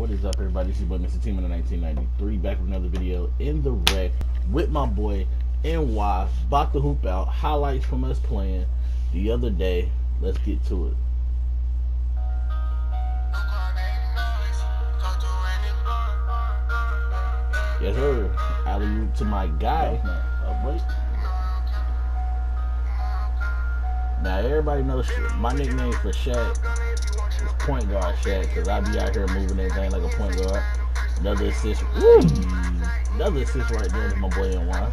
What is up, everybody? This is boy Mr. T Money 1993, back with another video in the Rec with my boy NY, about to hoop out, highlights from us playing the other day. Let's get to it. Yes, sir. Alley to my guy. Now everybody knows my nickname for Shaq is point guard Shaq because I be out here moving everything like a point guard. Another assist. Woo! Another assist right there to my boy NY.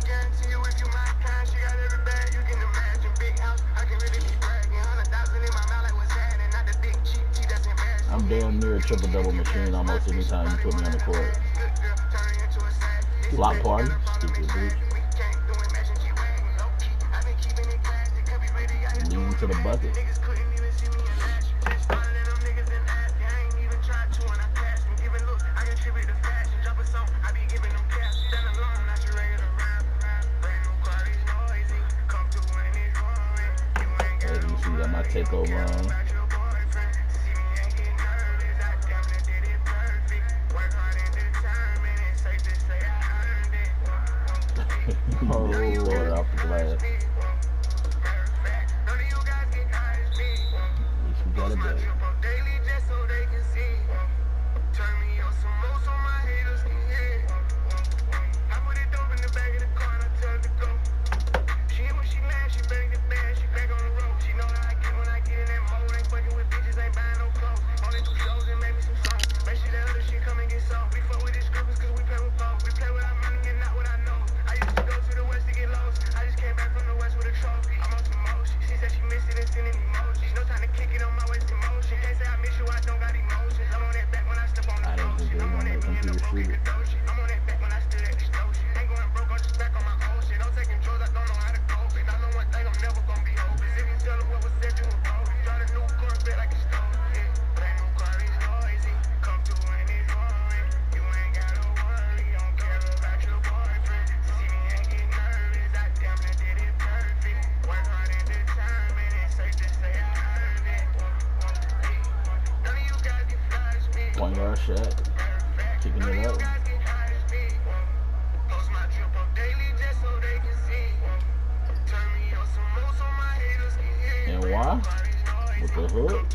I'm damn near a triple double machine almost anytime you put me on the court. Block party. Stupid bitch. To the bucket. Hey, you see got my takeover on. Computer shoot. Point guard shot. Kicking it up. NY? With the hook.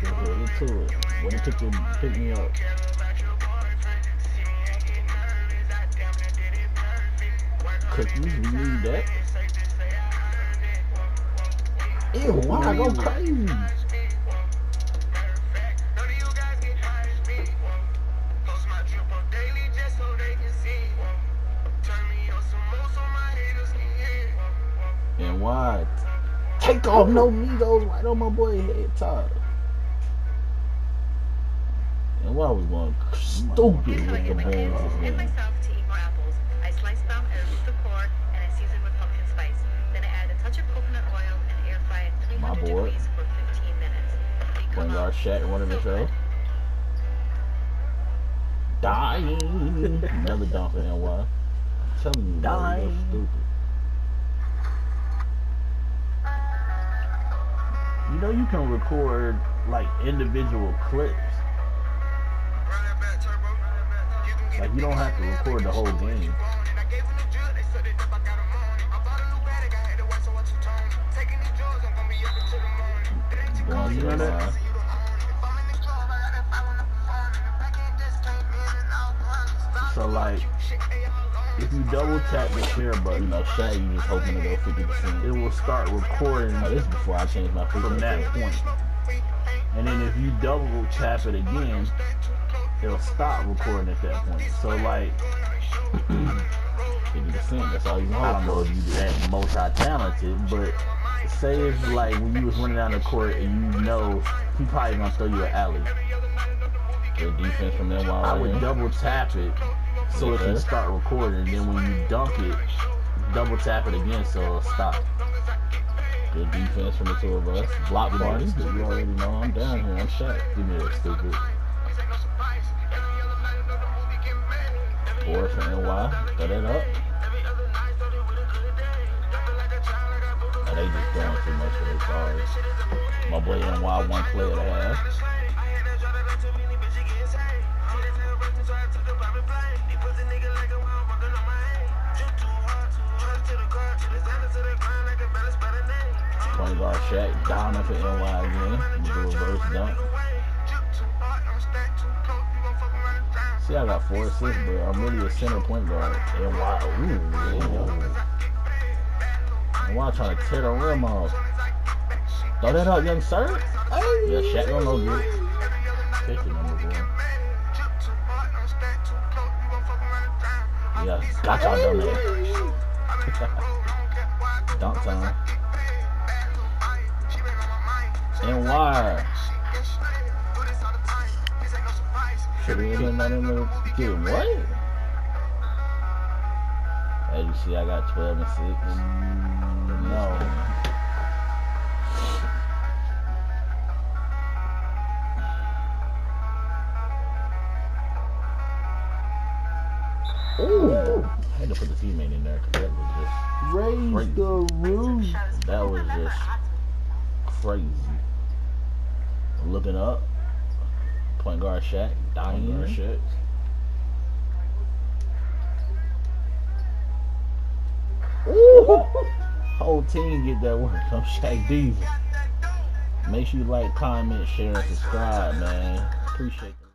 The hook into it. When it took to pick me up. Cookies, we need that. Ew, why I go crazy? NY? Take off no needles right on my boy head top. NY was going stupid with the balls and this game? myself to eat more apples. I slice them and remove the core, and I season with pumpkin spice. Then I add a touch of coconut oil and air fry at 300 My boy. degrees for 15 minutes. They come Point guard out Shaq running the show. Dying. Another dunk for NY. I'm telling you, bro, you're Dying. stupid. You know you can record like individual clips. Like you don't have to record the whole game. You? So like if you double tap the share You button, know, Shaq, you just hoping to go 50%. it will start recording Oh, this is before I changed my from that point. And then if you double tap it again, it'll stop recording at that point. So like 50%, that's all you can I don't know if you that multi-talented, but say if like when you was running down the court and you know he probably gonna throw you an alley. The defense from them while I would double tap it so it can start recording. Then when you dunk it, double tap it again so it'll stop. Good defense from the two of us. Block parties, because you already know I'm down here. I'm Shaq. Give me that stupid. Four for NY. Throw that up. Oh, they just doing too much for their cards. My boy NY one play and a half. Quasar Shaq down up at NY again. Do a reverse dunk. See, I got four assists, but I'm really a center point guard. NY? ooh, yeah. NY trying to tear the rim off. Throw that up, young sir. Hey. Yeah, Shaq don't know good. Take the number one. Yeah, got y'all done there. Dunk time. NY? Should have been that in the kid. What? As you see, I got 12 and 6. No. Ooh. I had to put the teammate in there because that was just Raise Crazy. the roof. that was just crazy. Looking up, point guard Shaq, dying Point guard Shaq. Ooh, whole team get that work. I'm Shaq Diesel. Make sure you like, comment, share, and subscribe, man. Appreciate it.